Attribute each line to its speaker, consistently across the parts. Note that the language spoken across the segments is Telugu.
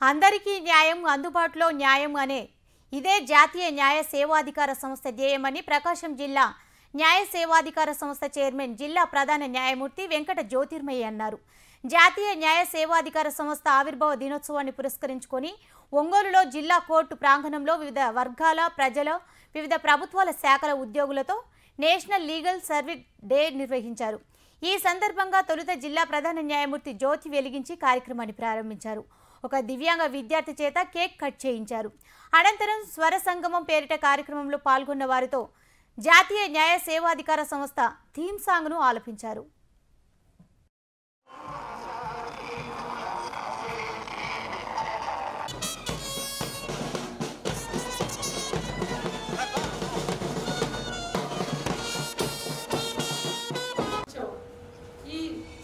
Speaker 1: అందరికీ న్యాయం అందుబాటులో న్యాయం అనే ఇదే జాతీయ న్యాయ సేవాధికార సంస్థ ధ్యేయమని ప్రకాశం జిల్లా న్యాయ సేవాధికార సంస్థ చైర్మన్ జిల్లా ప్రధాన న్యాయమూర్తి వెంకట జ్యోతిర్మయ్య అన్నారు. జాతీయ న్యాయ సేవాధికార సంస్థ ఆవిర్భావ దినోత్సవాన్ని పురస్కరించుకొని ఒంగోలులో జిల్లా కోర్టు ప్రాంగణంలో వివిధ వర్గాల ప్రజల వివిధ ప్రభుత్వాల శాఖల ఉద్యోగులతో నేషనల్ లీగల్ సర్వీస్ డే నిర్వహించారు. ఈ సందర్భంగా తొలుత జిల్లా ప్రధాన న్యాయమూర్తి జ్యోతి వెలిగించి కార్యక్రమాన్ని ప్రారంభించారు. ఒక దివ్యాంగ విద్యార్థి చేత కేక్ కట్ చేయించారు. అనంతరం స్వర సంగమం పేరిట కార్యక్రమంలో పాల్గొన్న వారితో జాతీయ న్యాయ సేవాధికార సంస్థ థీమ్ సాంగ్ను ఆలపించారు.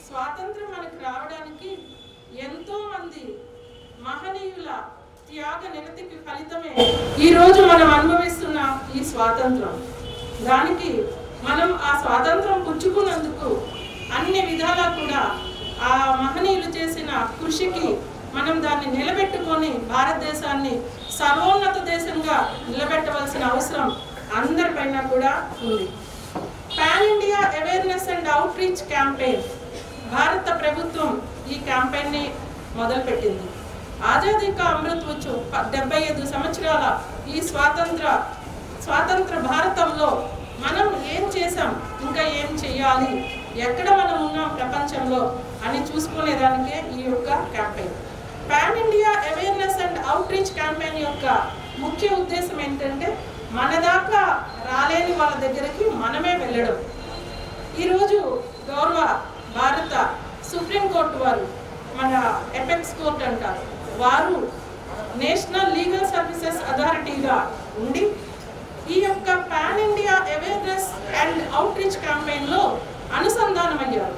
Speaker 2: స్వాతంత్రం మనకు రావడానికి ఎంతో మంది మహనీయుల త్యాగ నిరతికి ఫలితమే ఈ రోజు మనం అనుభవిస్తున్న ఈ స్వాతంత్రం. దానికి మనం ఆ స్వాతంత్రం పుచ్చుకున్నందుకు అన్ని విధాలా కూడా ఆ మహనీయులు చేసిన కృషికి మనం దాన్ని నిలబెట్టుకొని భారతదేశాన్ని సర్వోన్నత దేశంగా నిలబెట్టవలసిన అవసరం అందరిపైన కూడా ఉంది. Pan India awareness and outreach campaign భారత ప్రభుత్వం ఈ క్యాంపెయిన్ని మొదలుపెట్టింది. ఆజాదీ కా అమృత్ వచ్చు డెబ్బై ఐదు సంవత్సరాల ఈ స్వాతంత్ర స్వాతంత్ర భారతంలో మనం ఏం చేసాం ఇంకా ఏం చేయాలి ఎక్కడ మనం ఉన్నాం ప్రపంచంలో అని చూసుకునేదానికే ఈ యొక్క campaign. Pan India awareness and outreach campaign యొక్క ముఖ్య ఉద్దేశం ఏంటంటే మన దాకా రాలేని వాళ్ళ దగ్గరికి మనమే వెళ్ళడం. ఈరోజు గౌరవ భారత సుప్రీంకోర్టు వారు మన ఎపెక్స్ కోర్ట్ అంటారు. వారు నేషనల్ లీగల్ సర్వీసెస్ అథారిటీగా ఉండి ఈ యొక్క pan India awareness and outreach క్యాంపెయిన్లో అనుసంధానమయ్యారు.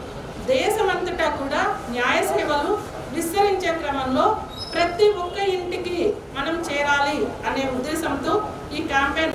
Speaker 2: దేశమంతటా కూడా న్యాయ సేవలు విస్తరించే క్రమంలో ప్రతి ఒక్క ఇంటికి మనం చేరాలి అనే ఉద్దేశంతో ఈ క్యాంపెయిన్